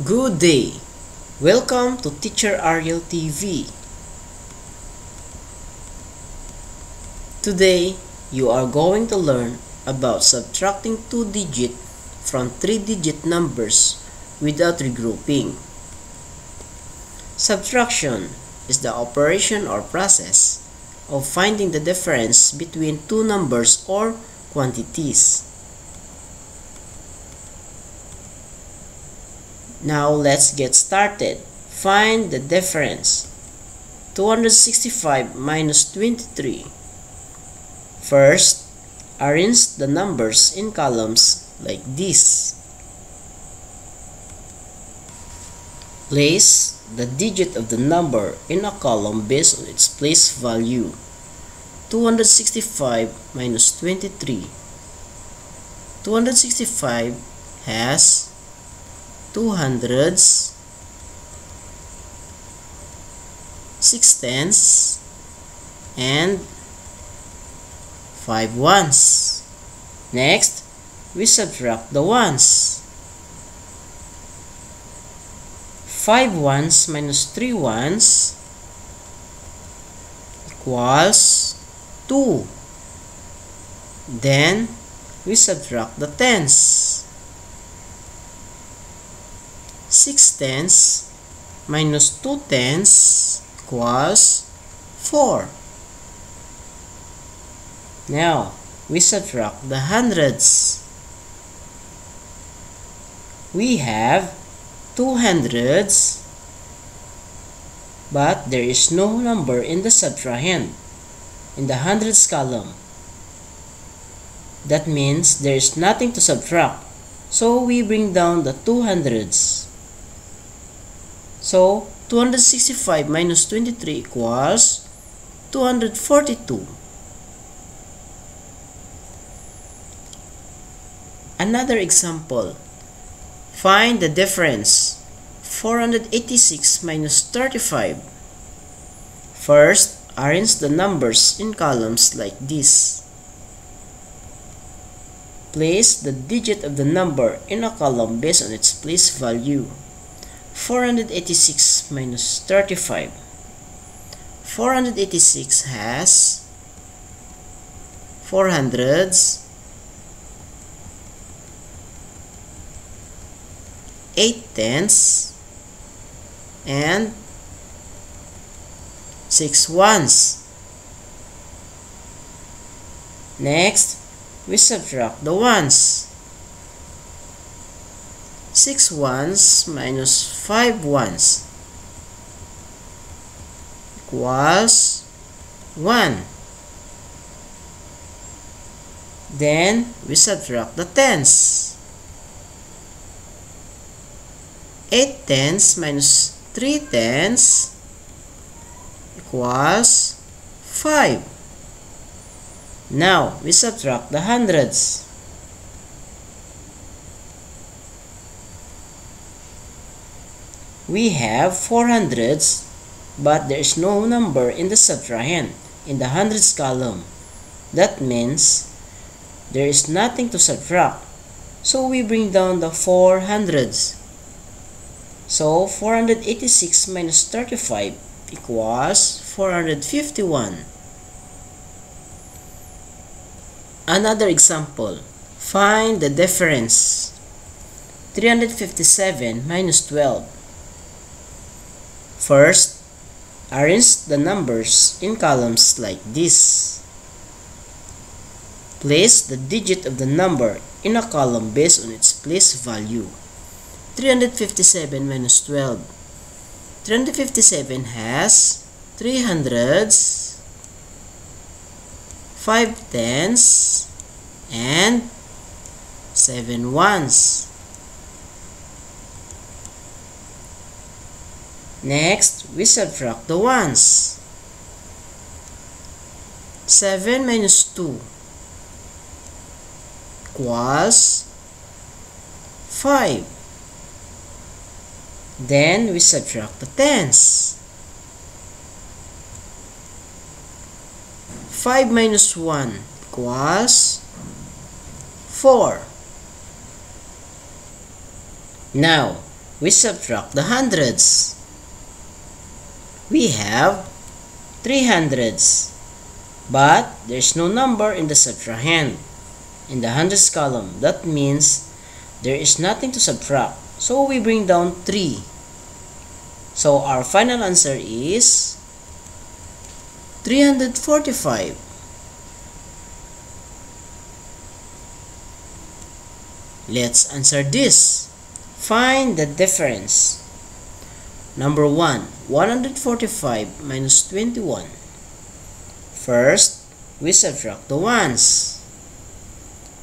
Good day. Welcome to Teacher Ariel TV. Today, you are going to learn about subtracting two digit from three digit numbers without regrouping. Subtraction is the operation or process of finding the difference between two numbers or quantities. Now let's get started. Find the difference. 265 minus 23. First, arrange the numbers in columns like this. Place the digit of the number in a column based on its place value. 265 minus 23. 265 has two hundreds, six tens, and five ones. Next, we subtract the ones. Five ones minus three ones equals two. Then, we subtract the tens. 6 tenths minus 2 tenths equals 4. Now, we subtract the hundreds. We have two hundreds, but there is no number in the subtrahend, in the hundreds column. That means there is nothing to subtract, so we bring down the two hundreds. So, 265 minus 23 equals 242. Another example. Find the difference. 486 minus 35. First, arrange the numbers in columns like this. Place the digit of the number in a column based on its place value. 486 minus 35. 486 has 400s, 8 tenths, and 6 ones. Next, we subtract the ones. 6 ones minus 5 ones equals 1. Then, we subtract the tens. 8 tenths minus 3 tenths equals 5. Now, we subtract the hundreds. We have 400s, but there is no number in the subtrahend, in the hundreds column. That means there is nothing to subtract. So we bring down the 400s. So 486 minus 35 equals 451. Another example. Find the difference. 357 minus 12 First, arrange the numbers in columns like this. Place the digit of the number in a column based on its place value. 357 minus 12. 357 has 3 hundreds, 5 tens, and 7 ones. Next, we subtract the ones. 7 minus 2 equals 5. Then, we subtract the tens. 5 minus 1 equals 4. Now, we subtract the hundreds. We have three hundreds, but there's no number in the subtrahend in the hundreds column. That means there is nothing to subtract. So we bring down 3. So our final answer is 345. Let's answer this. Find the difference. Number 1. 145 minus 21. First, we subtract the ones.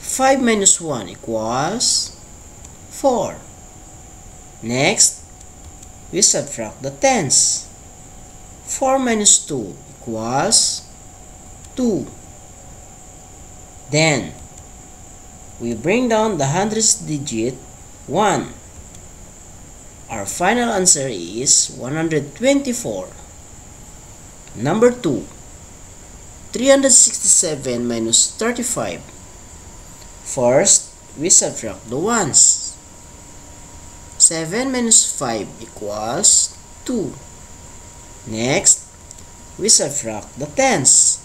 5 minus 1 equals 4. Next, we subtract the tens. 4 minus 2 equals 2. Then, we bring down the hundredths digit 1. Our final answer is 124. Number 2. 367 minus 35. First, we subtract the ones. 7 minus 5 equals 2. Next, we subtract the tens.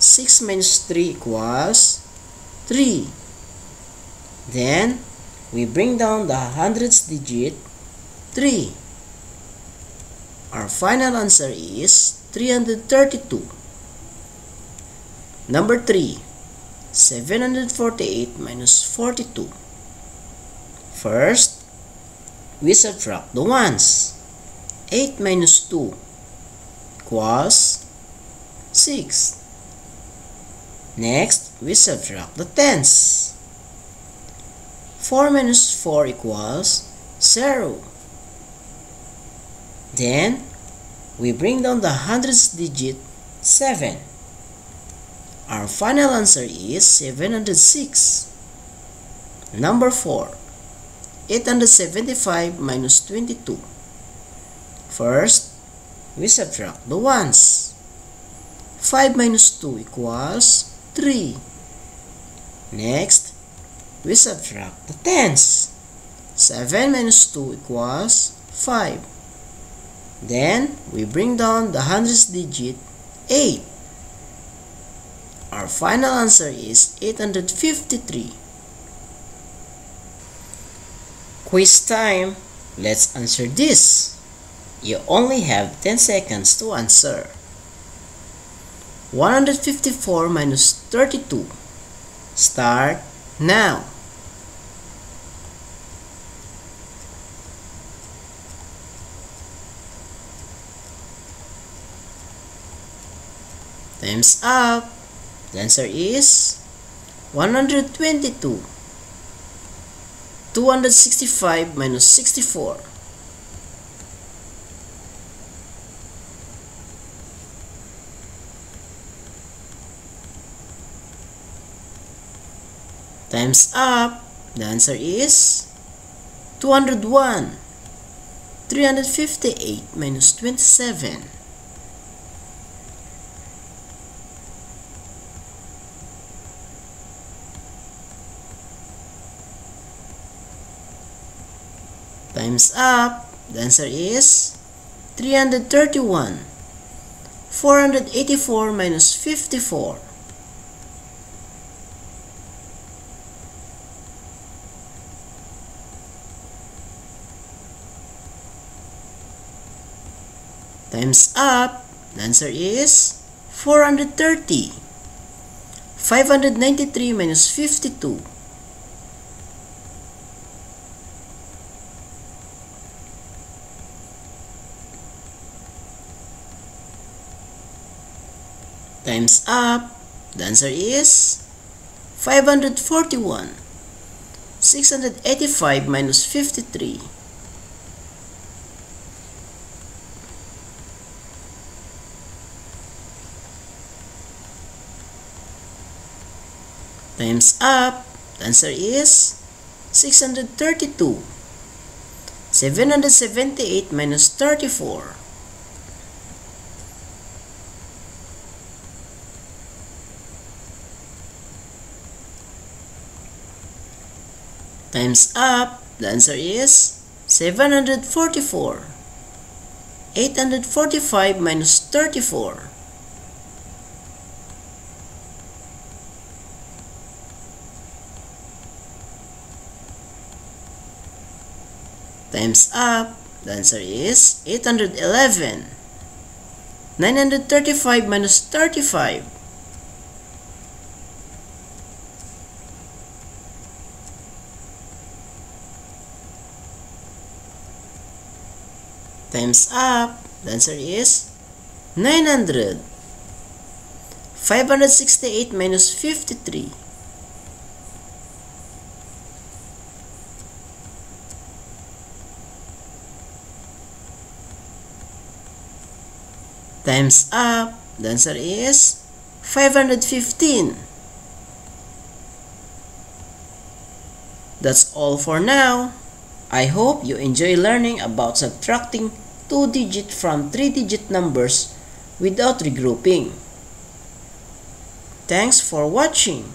6 minus 3 equals 3. Then, we bring down the hundredths digit 3. Our final answer is 332. Number 3. 748 minus 42. First, we subtract the ones. 8 minus 2 equals 6. Next, we subtract the tens. 4 minus 4 equals 0. Then, we bring down the hundredths digit 7. Our final answer is 706. Number 4. 875 minus 22. First, we subtract the ones. 5 minus 2 equals 3. Next, we subtract the tens. 7 minus 2 equals 5. Then, we bring down the hundredths digit 8. Our final answer is 853. Quiz time. Let's answer this. You only have 10 seconds to answer. 154 minus 32. Start now. Time's up. The answer is 122. 265 minus 64. Time's up. The answer is 201. 358 minus 27. Time's up. The answer is 331. 484 minus 54. Time's up. The answer is 430. 593 minus 52. Times up. The answer is 541. 685 minus 53. Times up. The answer is 632. 778 minus 34. Times up, the answer is 744 845 minus 34 times up the answer is 811 935 minus 35 times up. The answer is 900 568 minus 53 times up. The answer is 515 that's all for now. I hope you enjoy learning about subtracting 2-digit from 3-digit numbers without regrouping. Thanks for watching.